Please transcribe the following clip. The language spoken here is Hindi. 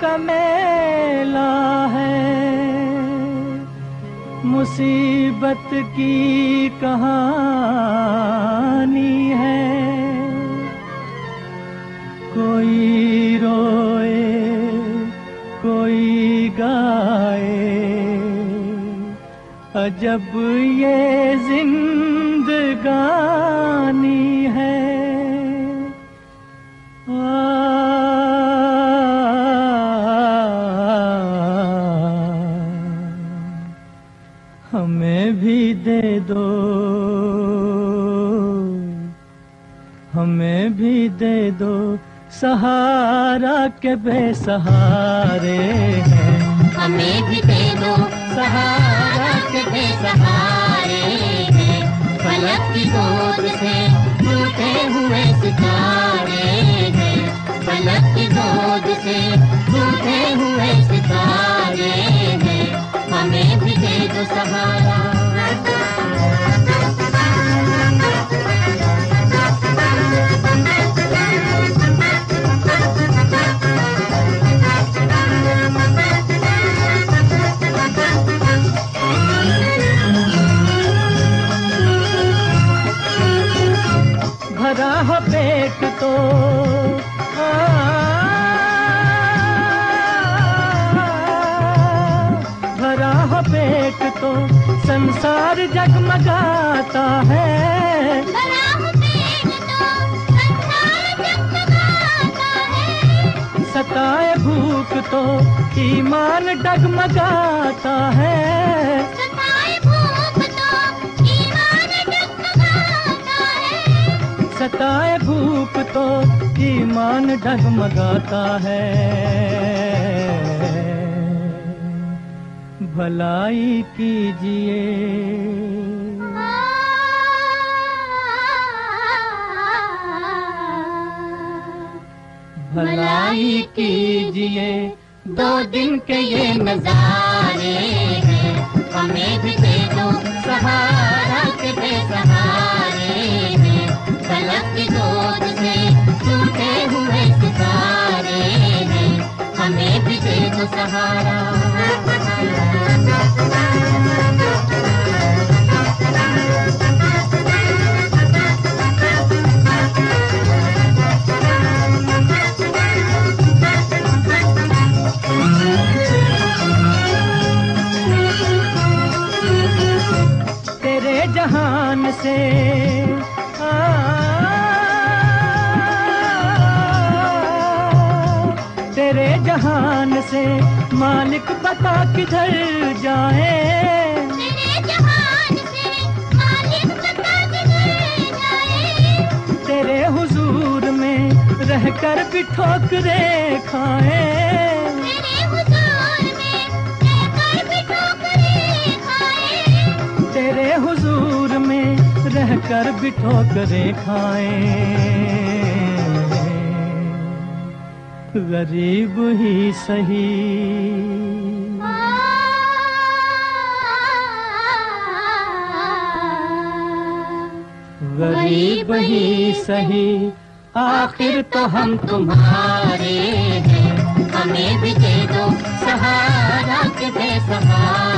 दुनिया गम का मेला है। मुसीबत की कहानी है। कोई रोए, कोई गाए। अजब ये जिंदगानी हमें भी दे दो। हमें भी दे दो। सहारा के बेसहारे हैं। हमें भी दे दो। सहारा के बेसहारे हैं। फलक की गोद से टूटे हुए सितारे हैं। फलक की गोद से टूटे हुए सितारे दे सहारा तो जगमगाता है। सताए भूख तो ईमान डगमगाता है। सताए भूख तो ईमान डगमगाता है। भलाई कीजिए। भलाई कीजिए। दो दिन के ये नजारे हैं। हमें भी दे दो सहारा। जहान से। आ, तेरे जहान से मालिक बता किधर जाए। तेरे जहान से मालिक बता किधर जाए। तेरे हुजूर में रहकर भी ठोकरे खाए रहकर बिठो ठोकरे खाए। गरीब ही सही। गरीब ही सही। आखिर तो हम तुम्हारे हैं। हमें भी दे दो सहारा के बेसहारा